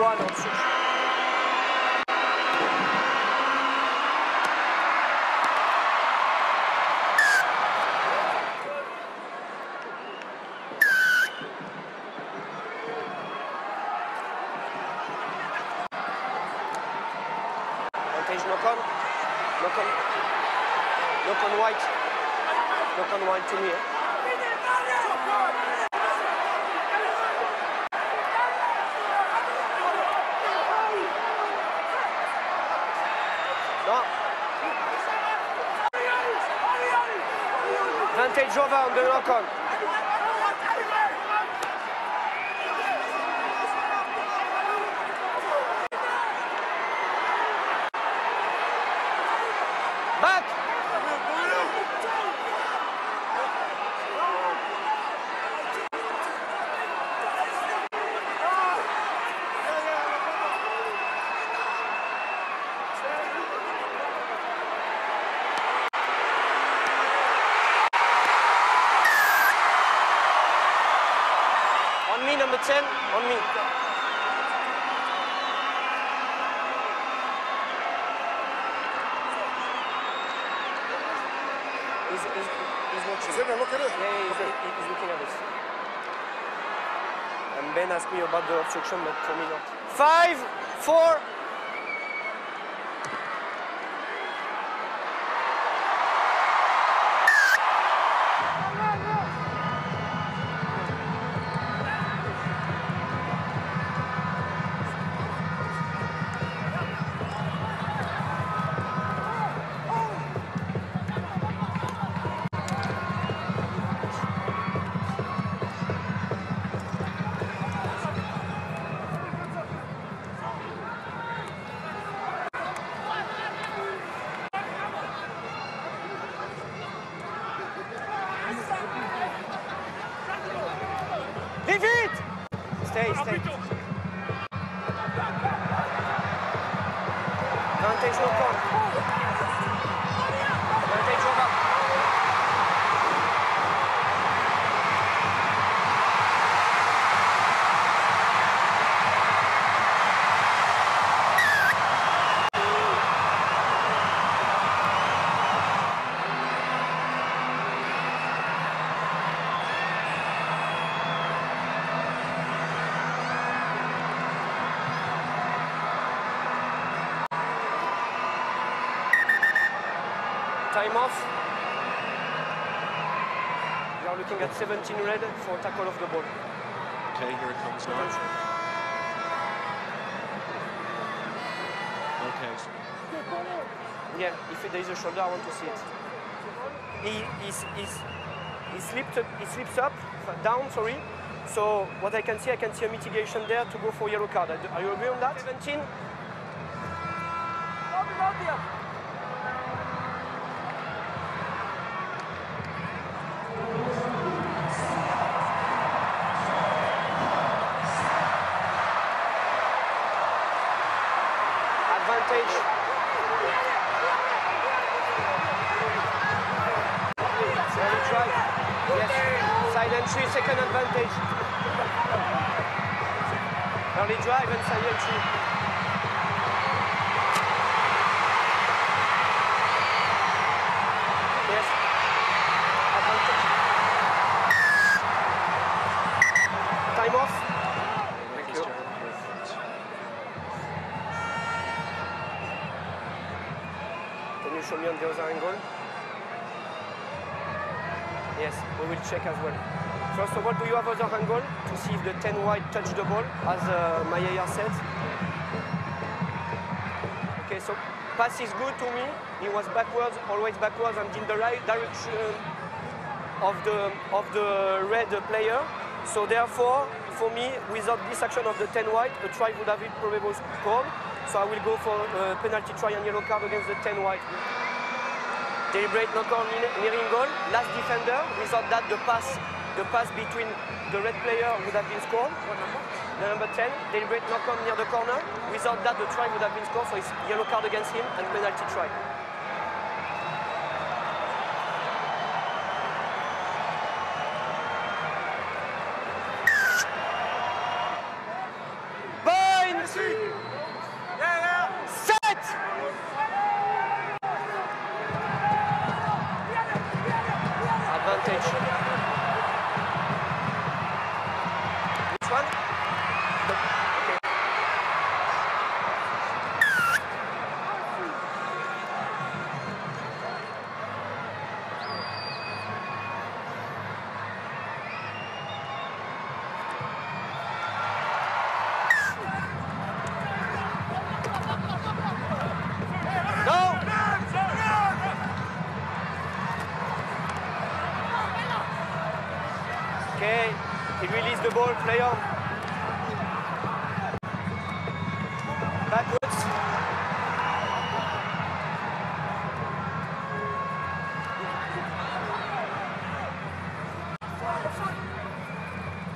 one on social. knock on, white, knock on white to me. Vantage over on the knock on. Back! On me, number 10, on me. He's, he's, he's watching. Sit there, look at it. Yeah, yeah, he's, he- he's looking at us. And Ben asked me about the obstruction, but for me not. Five, four. Et vite Stay, stay. Não tem no corpo. Time off. We are looking at 17 red for tackle of the ball. Okay, here it comes now. Okay. Yeah, if there is a shoulder, I want to see it. He, he's, he's, he, slipped, he slips up, down, sorry. So what I can see, I can see a mitigation there to go for yellow card. Are you agree on that? 17? Early drive. Yes. Silent tree, second advantage. Early drive and silent tree. Yes, we will check as well. First of all, do you have other angle to see if the 10 wide touch the ball, as uh, Maya said? Okay, so pass is good to me. He was backwards, always backwards, and in the right direction of the of the red player. So therefore, for me, without this action of the 10 white, a try would have been probable scored. So I will go for a penalty try and yellow card against the 10 white. Deliberate knock on near- nearing goal. Last defender. Without that, the pass, the pass between the red player would have been scored. The number 10. Deliberate knock on near the corner. Without that, the try would have been scored. So it's yellow card against him and penalty try. Advantage. Ball, play on. Backwards.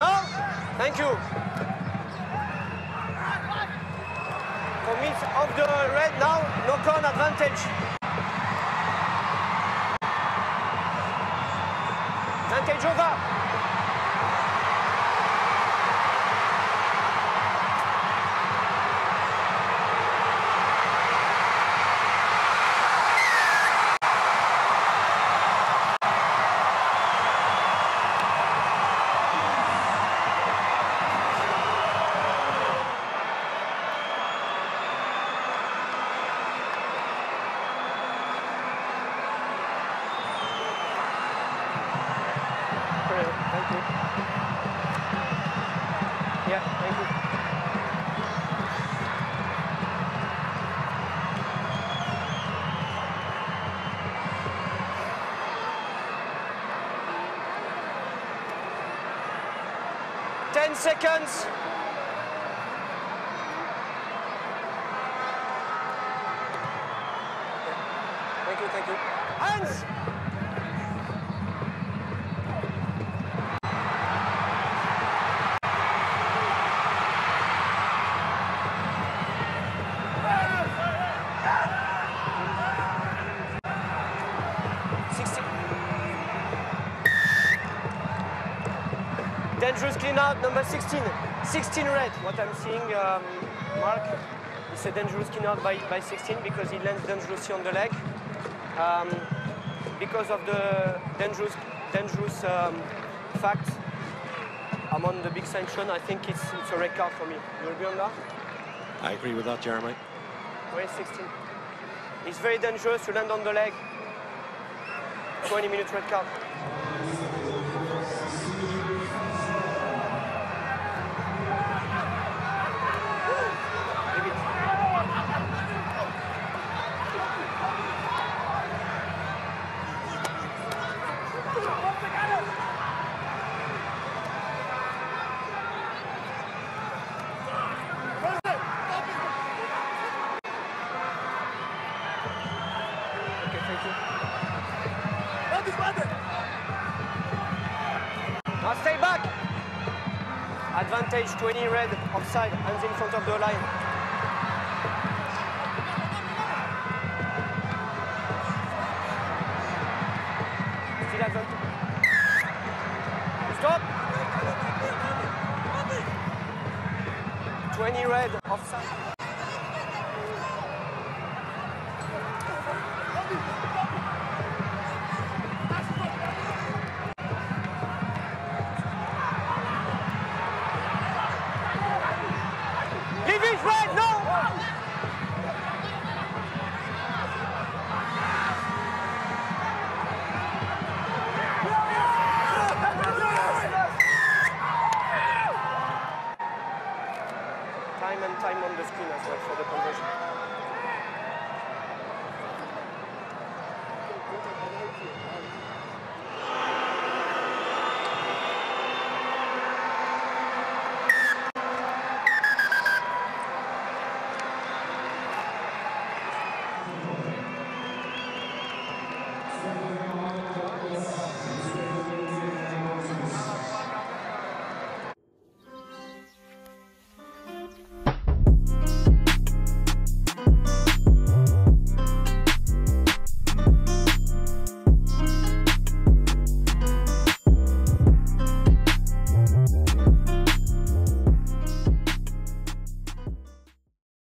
No? Thank you. Commit of the red now, knock on advantage. Advantage over. 10 seconds. Thank you, thank you. Hans! Dangerous clean out, number 16. 16 red. What I'm seeing, um, Mark, is a dangerous clean out by, by 16 because he lands dangerously on the leg. Um, because of the dangerous, dangerous um, fact, I'm on the big sanction. I think it's, it's a red card for me. You agree on that? I agree with that, Jeremy. Where is 16? It's very dangerous to land on the leg. 20 minute red card. back. Advantage 20 red, offside, hands in front of the line. Still advantage. Stop. 20 red, offside.